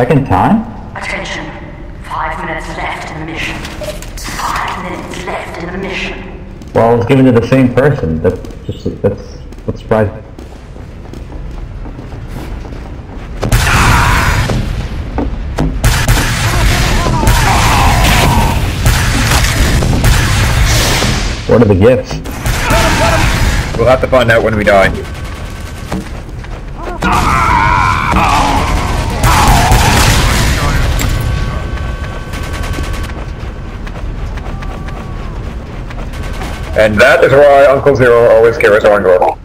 second time? Attention. Five minutes left in the mission. Five minutes left in the mission. Well, I was given to the same person. That's just that's what's surprising. What are the gifts? We'll have to find out when we die. And that is why Uncle Zero always carries orange roll.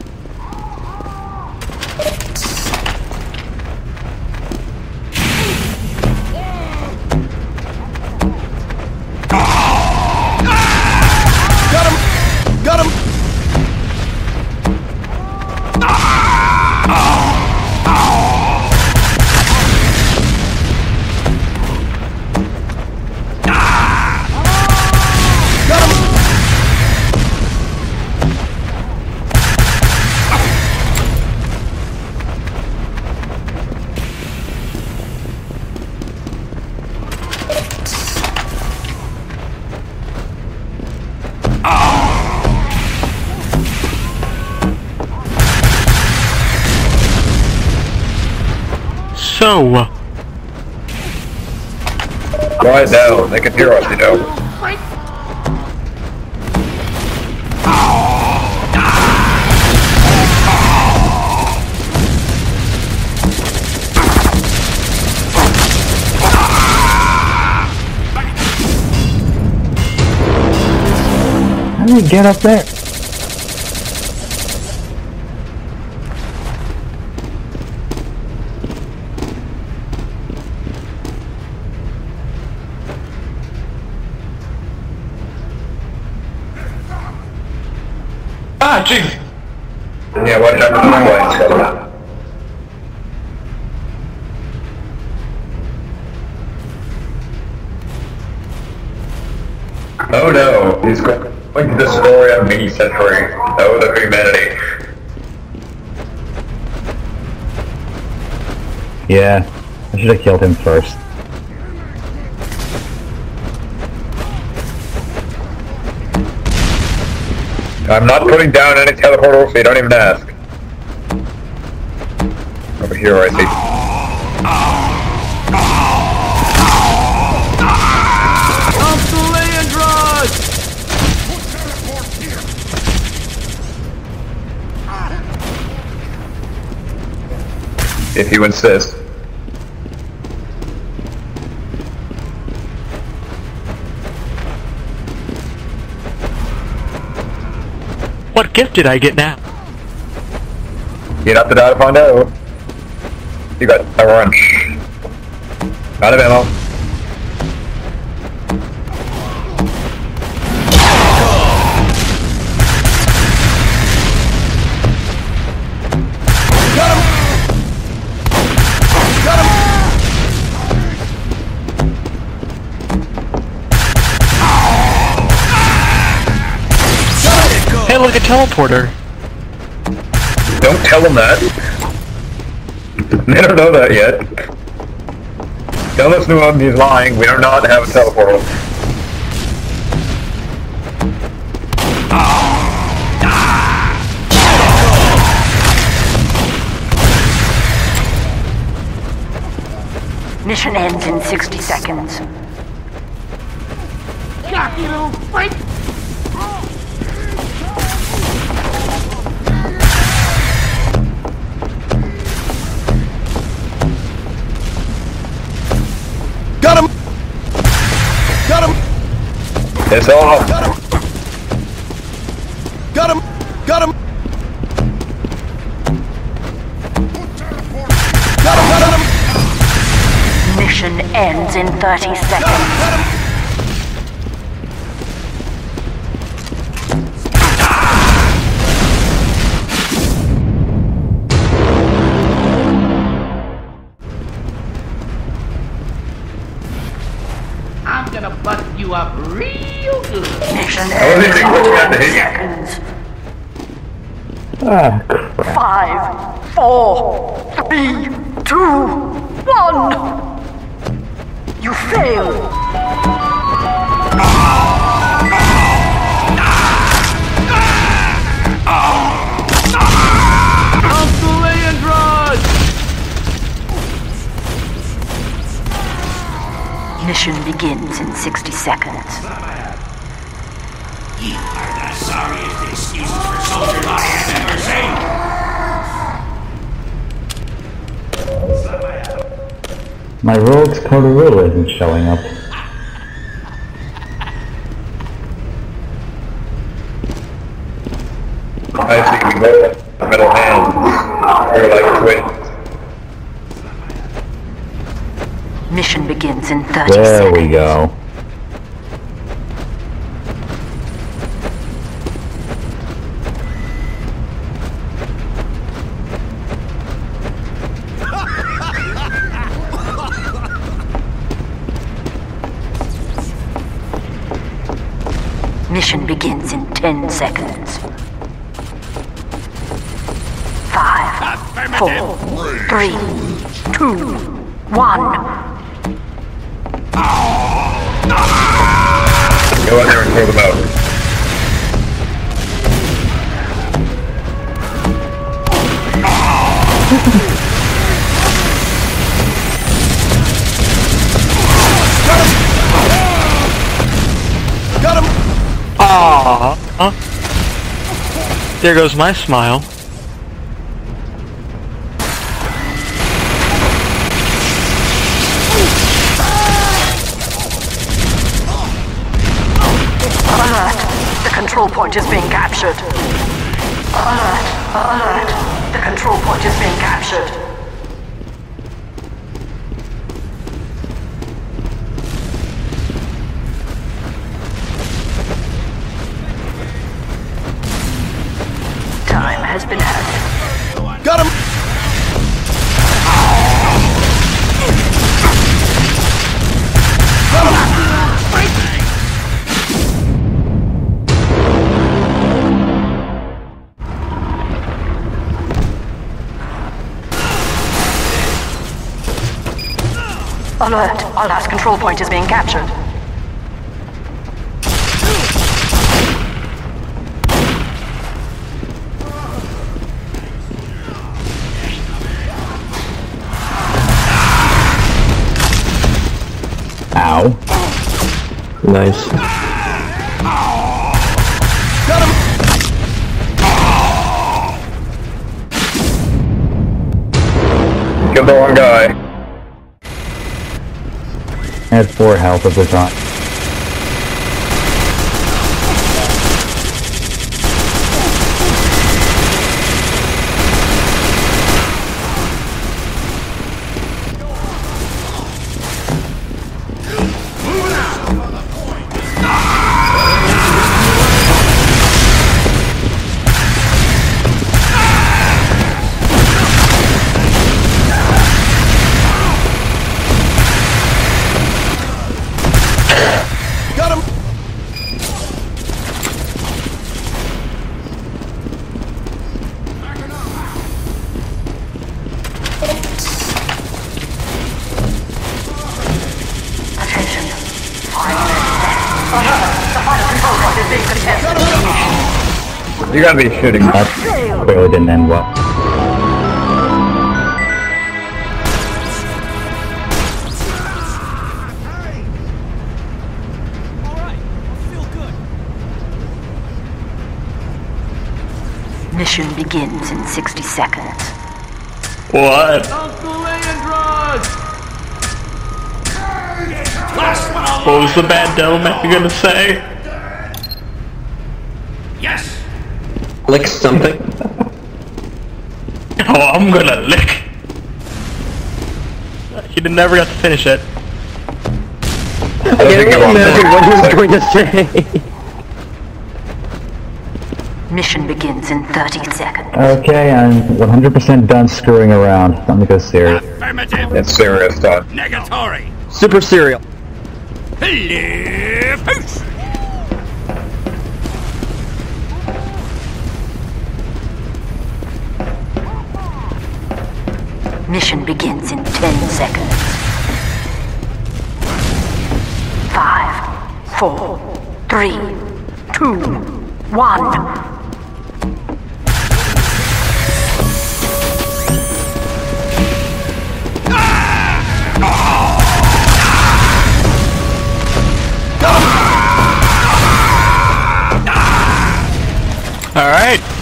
Quiet down, they can hear us, you know. How did he get up there? Jeez. Yeah, what happened to the planes? Oh no, he's going to destroy a mini sentry. Oh, the humanity. Yeah, I should have killed him first. I'm not putting down any teleportals, so you don't even ask. Over here, I see. If you insist. Gift did I get now? Have to die to find out. You got a wrench. Out of ammo. Teleporter. Don't tell them that. They don't know that yet. Tell us no one he's lying. We do not have a teleportal. Mission ends in 60 seconds. Cocky little freak! It's off. Got him! Got him! Got him! Got him! Got him! Mission ends in 30 seconds. Five, four, three, two, one. You Leandros! Mission begins in 60 seconds. Sorriest excuses for soldiers I have ever seen. My rogue's Cordero isn't showing up. I think we both have middle hand. We're like twins. Mission begins in 30 There seconds. we go. Mission begins in 10 seconds. Five, four, three, two, one. Go in there and throw them out. Got There goes my smile. Alert! The control point is being captured. Alert! Alert! The control point is being captured. Alert! Our last control point is being captured. Ow. Nice. Got him! Kill the one guy. I had four health at the time. Gotta be shooting. That clearly didn't end well. Mission begins in 60 seconds. What? Uncle Leandros! Last one alive. What was the bad devil man gonna say? Yes! Lick something. oh, I'm gonna lick. He never got to finish it. I think you want Imagine what he was going to say. Mission begins in 30 seconds. Okay, I'm 100% done screwing around. Let me go serious. Affirmative! It's serious time. Negatory! Super cereal. Live Mission begins in 10 seconds. Five, four, three, two, one. All right.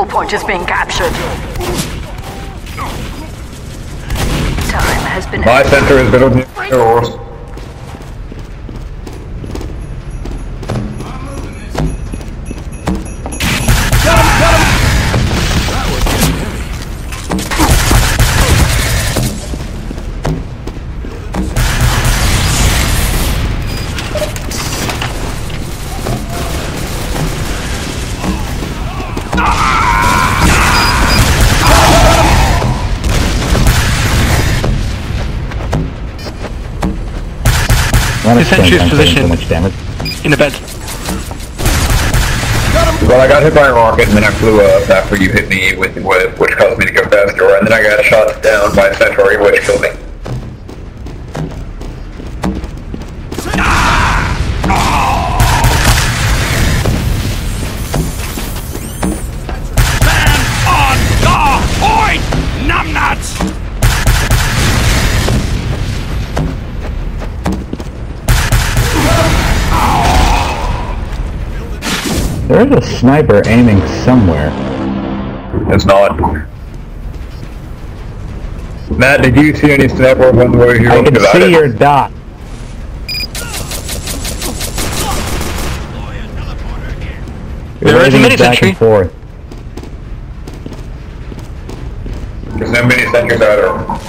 Control point is being captured. Time has been. My center is better than yours. Sentry's explain- I'm position. So much damage. In the bed. Well, I got hit by a rocket and then I flew uh, up after you hit me with, the with which caused me to go faster, and then I got shot down by a Centauri, which killed me. There is a sniper aiming somewhere. It's not. Matt, did you see any sniper on the way here? I can see didn't. your dot. You're There is a waving mini back sentry. and forth. There's no many sentries either.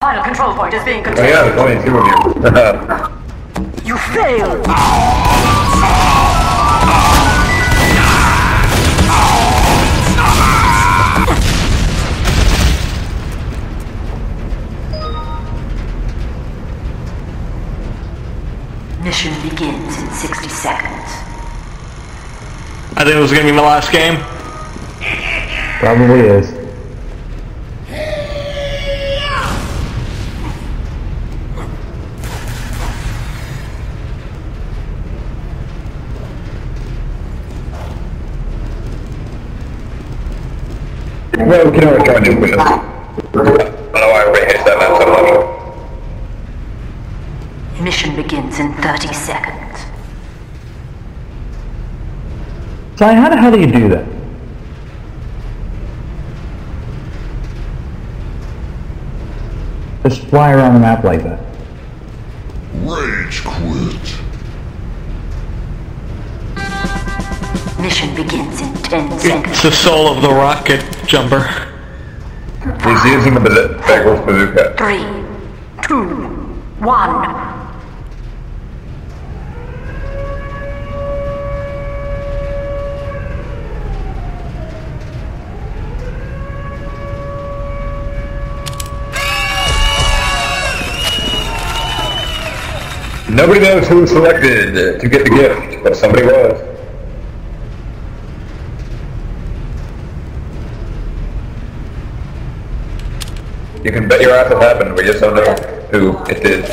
Final control point is being controlled. Oh yeah, there's only two of you. You failed! Mission begins in 60 seconds. I think it was gonna be my last game. Probably is. well, we can always try new. I don't know why everybody hates that map so much. Mission begins in 30 seconds. So how the hell do you do that? Just fly around the map like that. Rage quit. Mission begins in 10 seconds. It's the soul of the rocket jumper. He's using the bazooka. Three, two, one. Nobody knows who was selected to get the gift, but somebody was. You can bet your ass it happened, we just don't know who it did.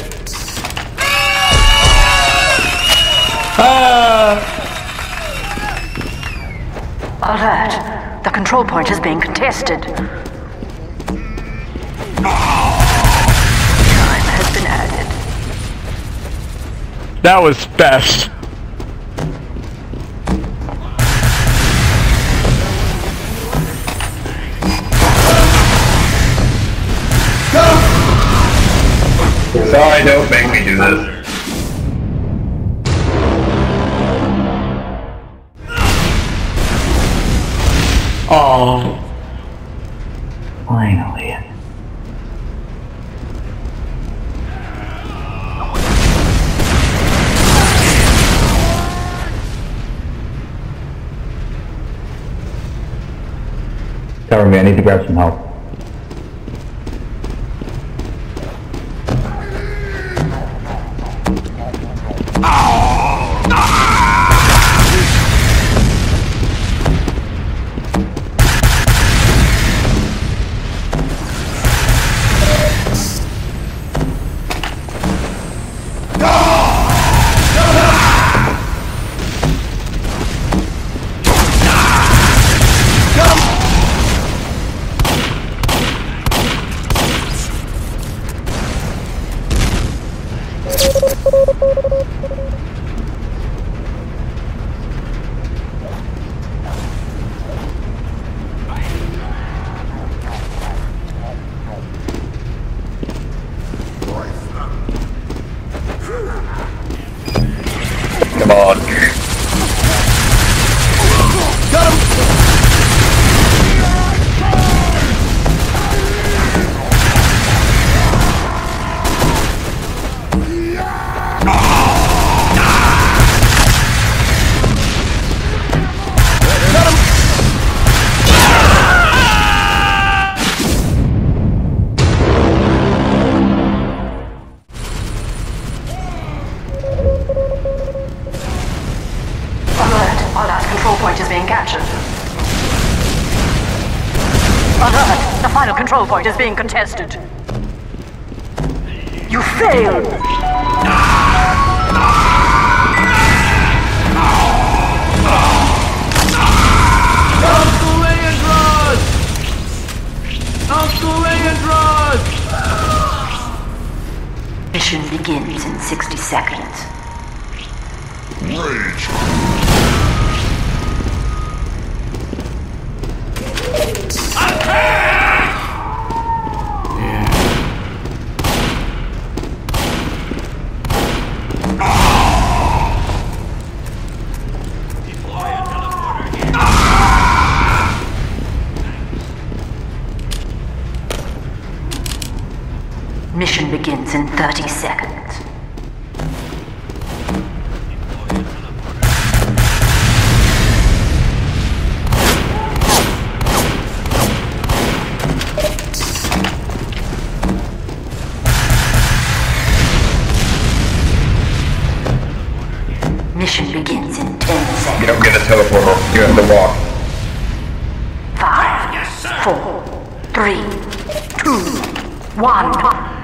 Ah. Alert! The control point is being contested. That was best. Sorry, don't make me do this. Oh. I need to grab some help. Control point is being contested. You Leandros! Mission begins in 60 seconds. Rage Mission begins in 10 You don't get a teleporter. You have to walk. Five, four, three, two, one.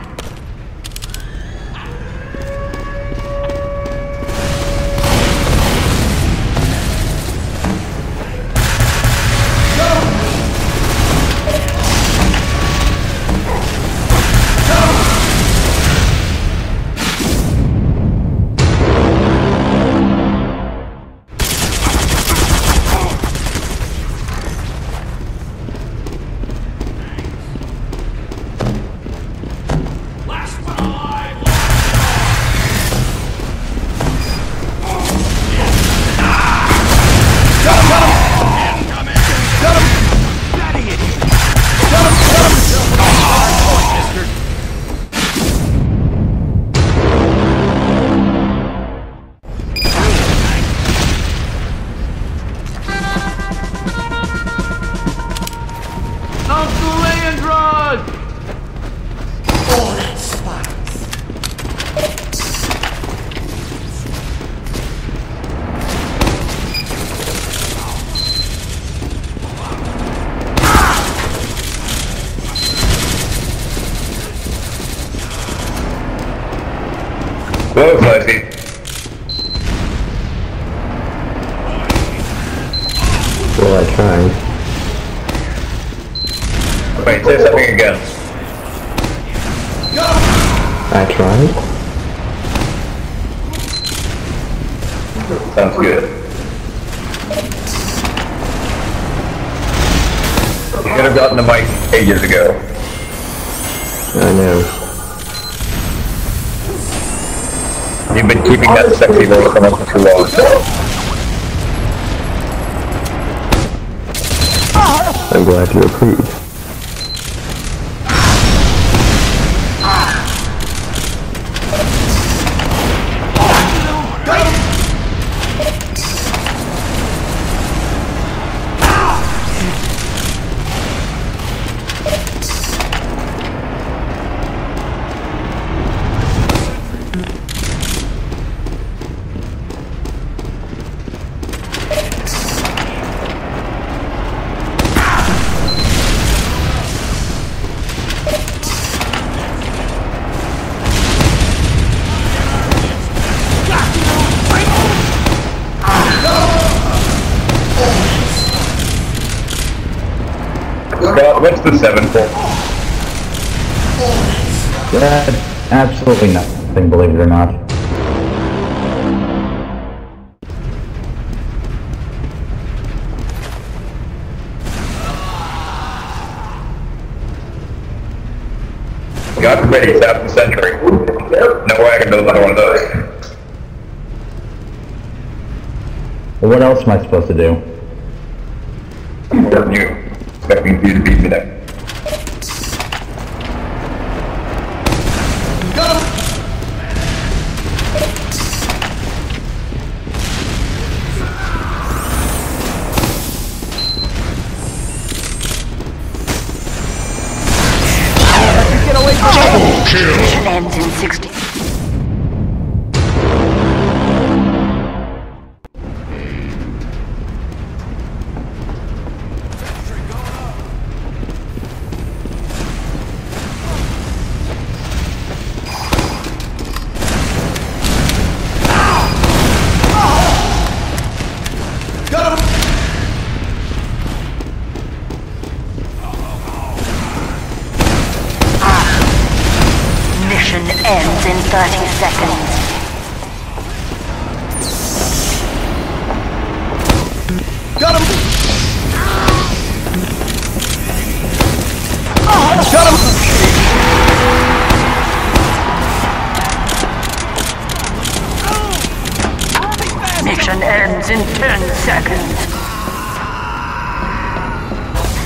Whoa, Flashy. Well, I tried. Wait, say something again. I tried? Sounds good. You could have gotten the mic ages ago. I know. You've been keeping that sexy voice on for too long. I'm glad you approve. Scott, what's the seven for? That absolutely nothing, believe it or not. Forbid he's half the sentry. No way I can build another one of those. What else am I supposed to do? Than you. Expecting you to beat me there. Mission ends in 10 seconds.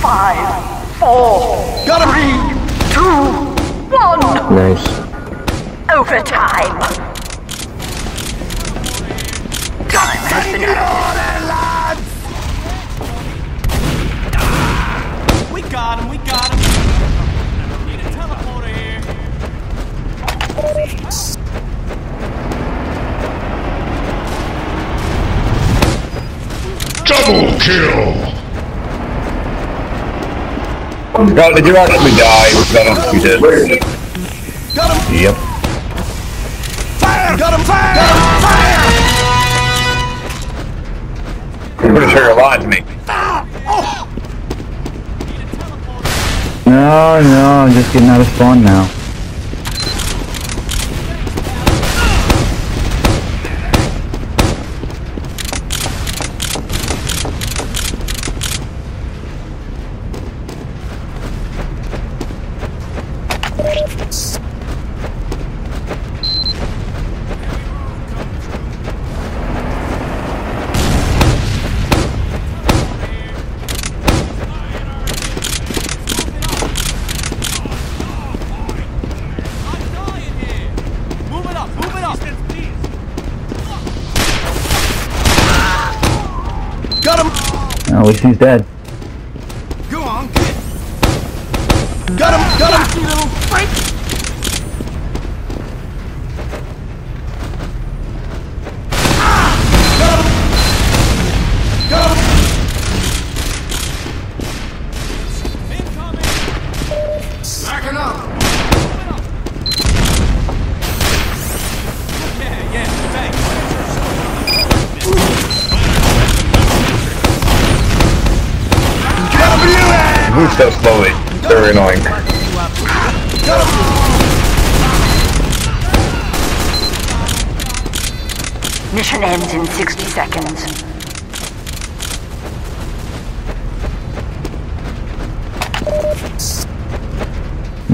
five Five, four, three, two, one. Nice. Overtime. Time has been got him, we got him. Need a teleporter here. Double kill! Scott, did you actually die? I don't think you did. Yep. Got him, fire! Got him, fire! I'm pretty sure you're lying to me. No, no, I'm just getting out of spawn now. Least he's dead.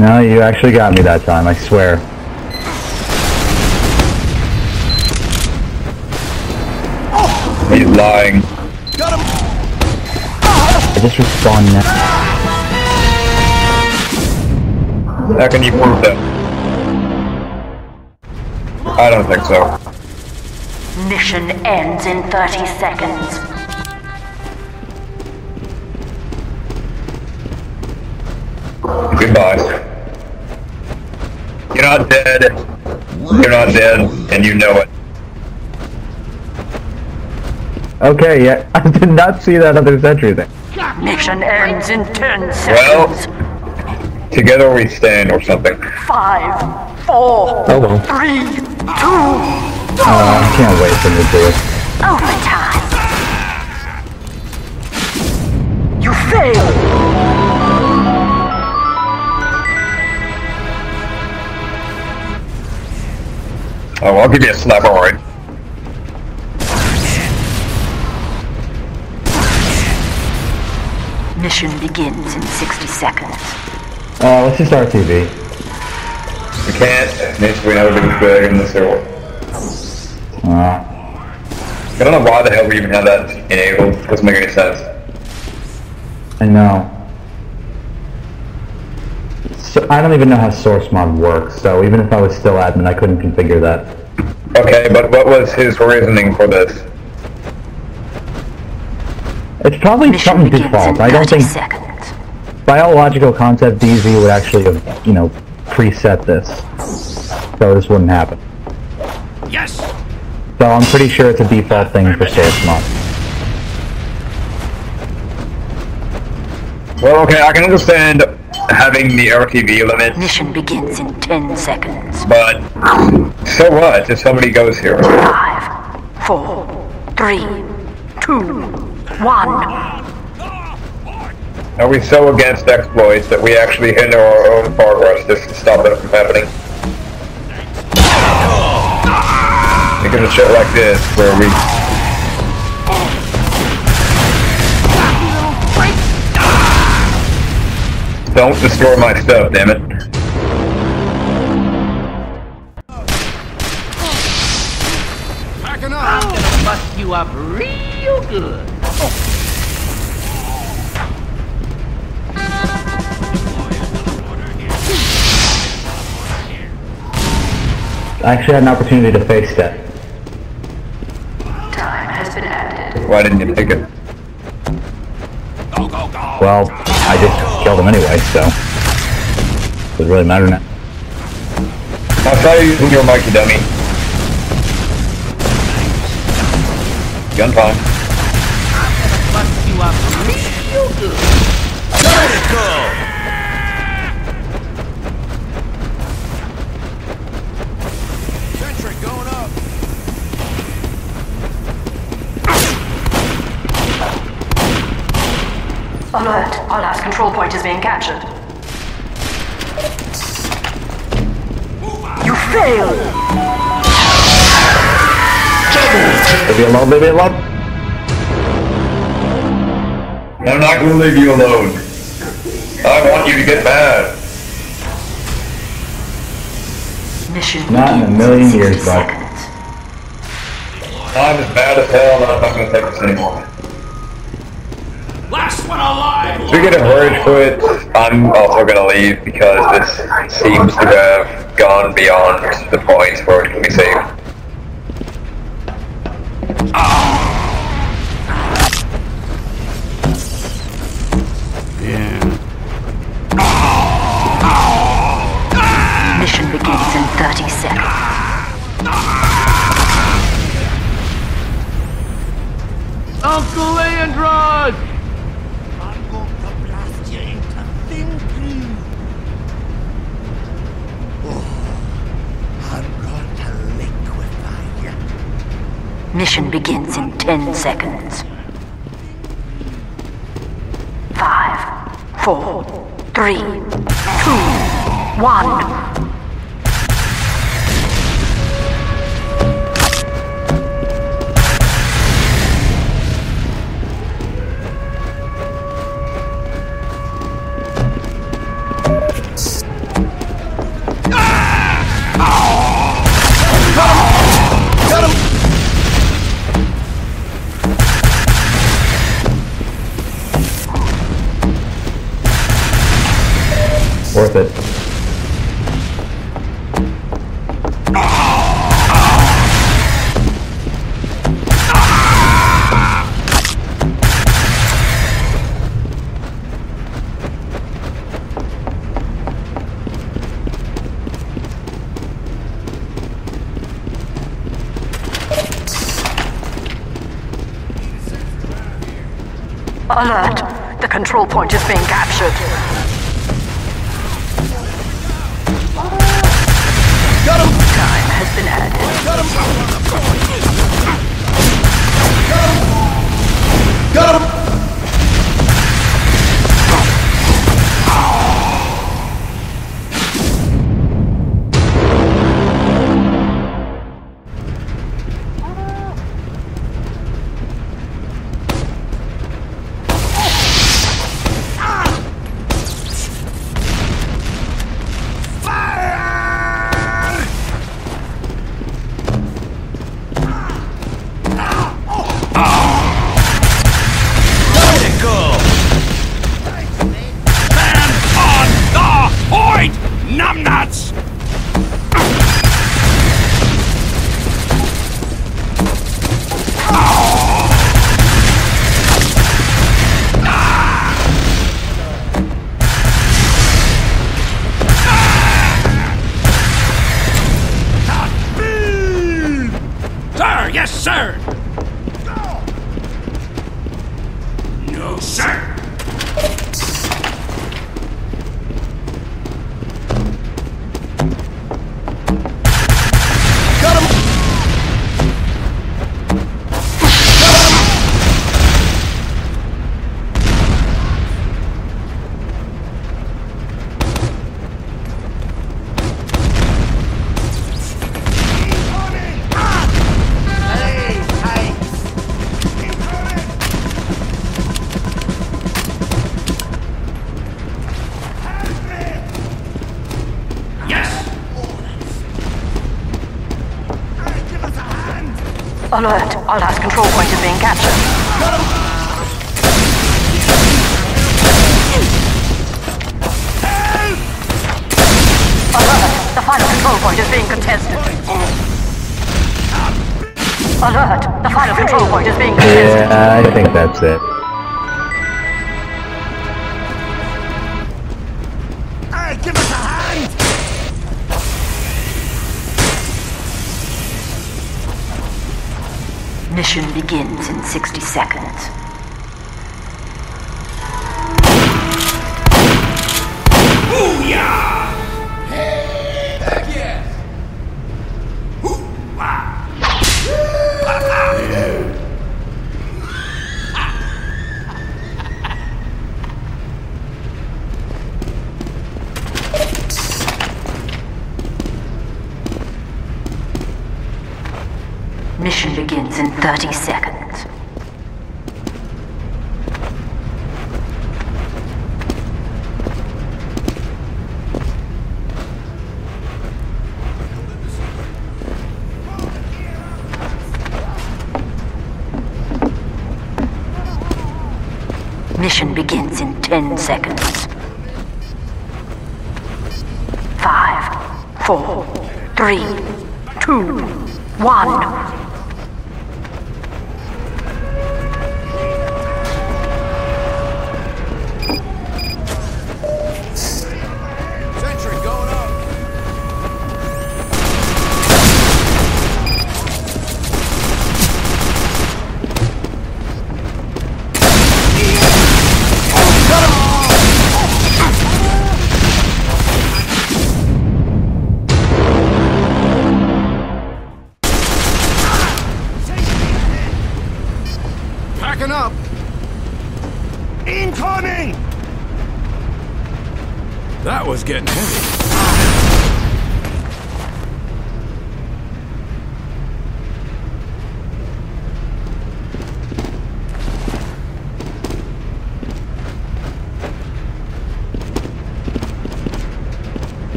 No, you actually got me that time, I swear. he's lying. Got him! I just respawned now. How can you prove that? I don't think so. Mission ends in 30 seconds. Goodbye. You're not dead. You're not dead, and you know it. Okay, yeah, I did not see that other sentry thing. Mission ends in 10 seconds. Well- seconds. Together we stand, or something. Five, four, Oh well. three, two, Uh, I can't wait for them to do it. overtime. You failed. Oh, I'll give you a slap, alright. Mission begins in 60 seconds. Uh, let's just RTV. We can't. Needs to be another big big in this area. Uh, I don't know why the hell we even have that enabled. Doesn't make any sense. I know. So, I don't even know how SourceMod works, so even if I was still admin, I couldn't configure that. Okay, but what was his reasoning for this? It's probably Mission something default. I don't think seconds. biological concept DZ would actually have, you know, preset this. So this wouldn't happen. Yes! So I'm pretty sure it's a default thing for SourceMod. Well, okay, I can understand having the RTV limit, Mission begins in 10 seconds. but so what if somebody goes here? Five, four, three, two, one. Are we so against exploits that we actually hinder our own progress just to stop it from happening? Because of shit like this, where we... Don't destroy my stuff, damn it. Backing up! I'm gonna bust you up real good. I actually had an opportunity to face that. Time has been added. Why didn't you take it? Go, go, go! Well, I just killed him anyway, so... Does it really matter now? I'll try using your mic, you dummy. Gun time. Bust you up real good. Critical! Sentry control point is being captured. You failed! Leave me alone, leave me alone! I'm not gonna leave you alone. I want you to get mad. Mission Not in a million years, bud. seconds. I'm as bad as hell, and I'm not gonna take this anymore. Last one alive! Speaking of rage quit, I'm also gonna leave because this seems to have gone beyond the point where it can be saved. Mission begins in 30 seconds. Uncle Leandros! Mission begins in 10 seconds. Five, four, three, two, one. Alert! Last control point is being captured. The final control point is being contested. Alert! The final control point is being contested. Yeah, I think that's it. Mission begins in 60 seconds. Mission begins in 10 seconds. Five, four, three, two, one.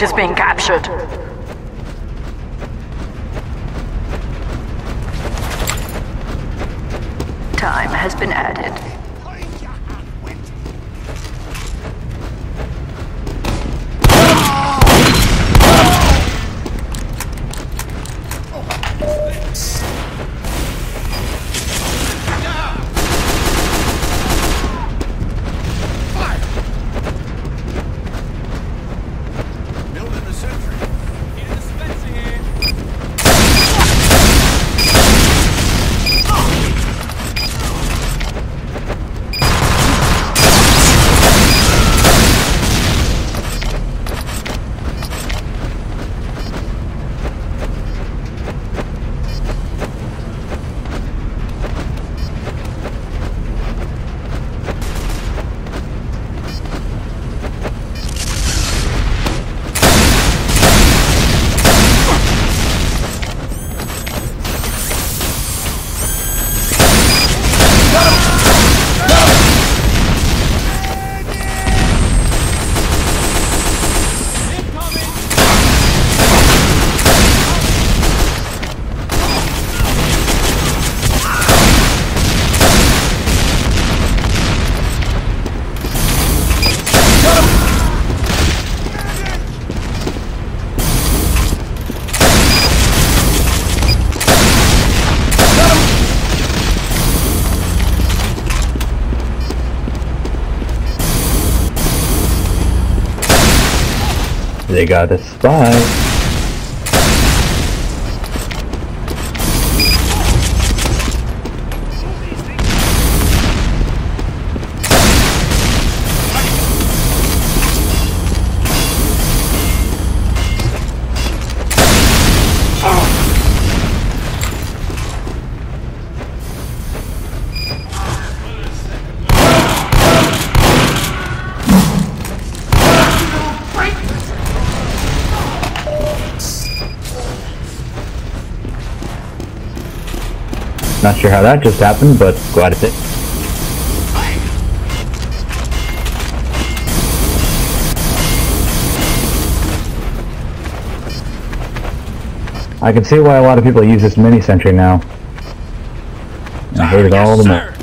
Point is being captured. Time has been added. They got a spy. Sure how that just happened, but glad it did. I can see why a lot of people use this mini sentry now. I hate it all the more.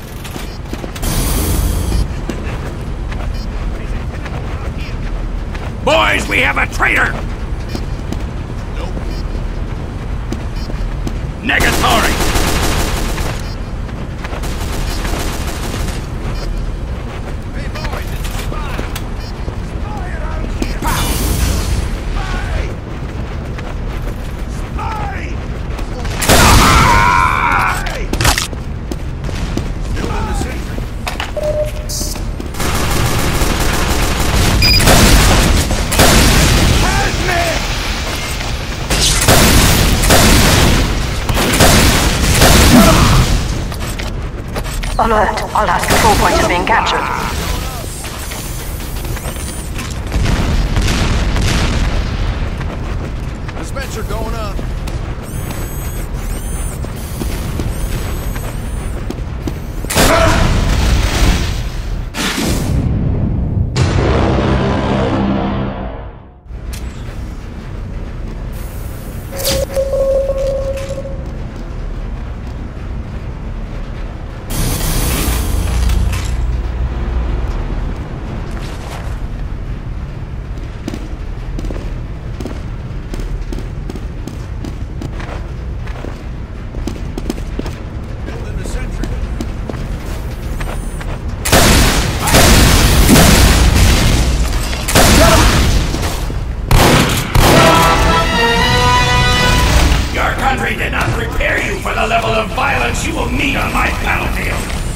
Alert! Our last control point is being captured. you will meet on my battlefield!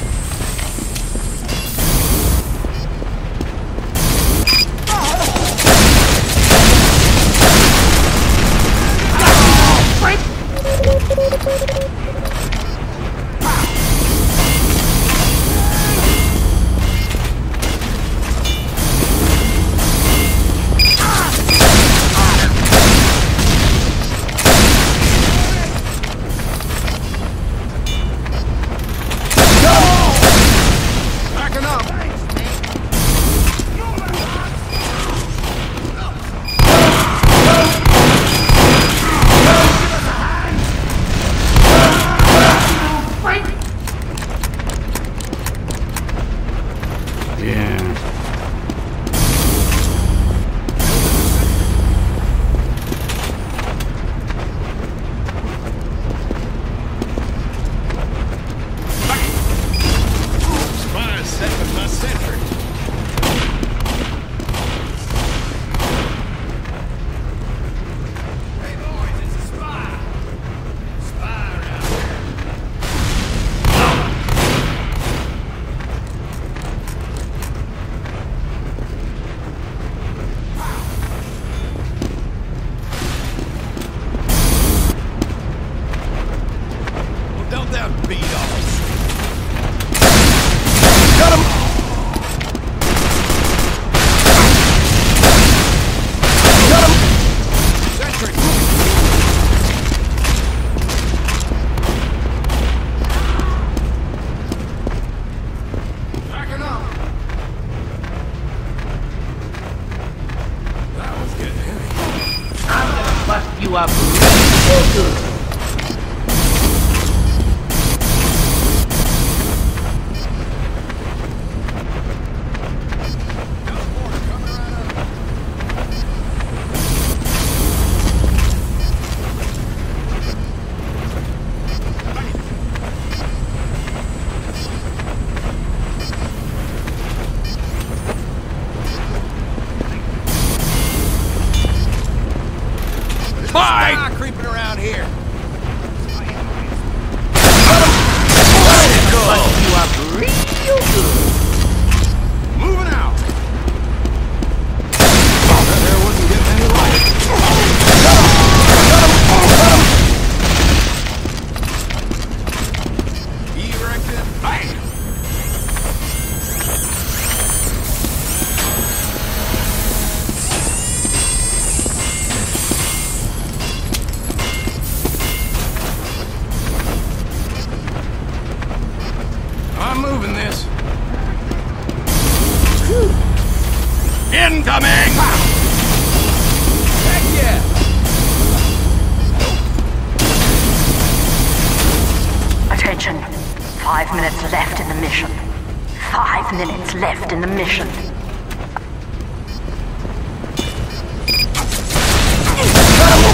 Minutes left in the mission.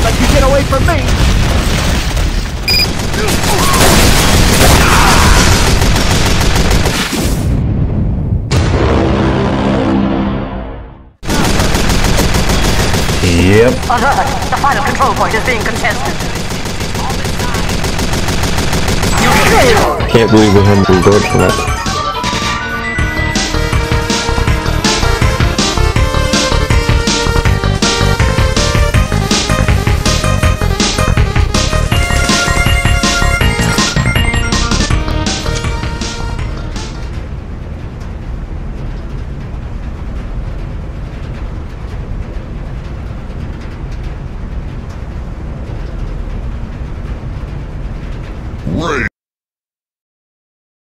Let you get away from me. Yep. Alert! The final control point is being contested. Can't believe we hadn't been built for that.